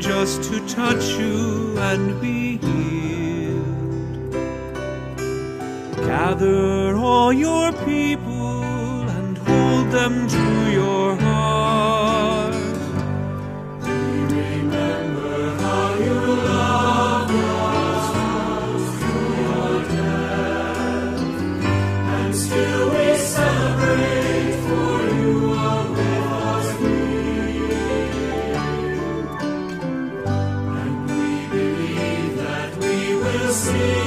just to touch you and be healed. Gather all your people and hold them to your see.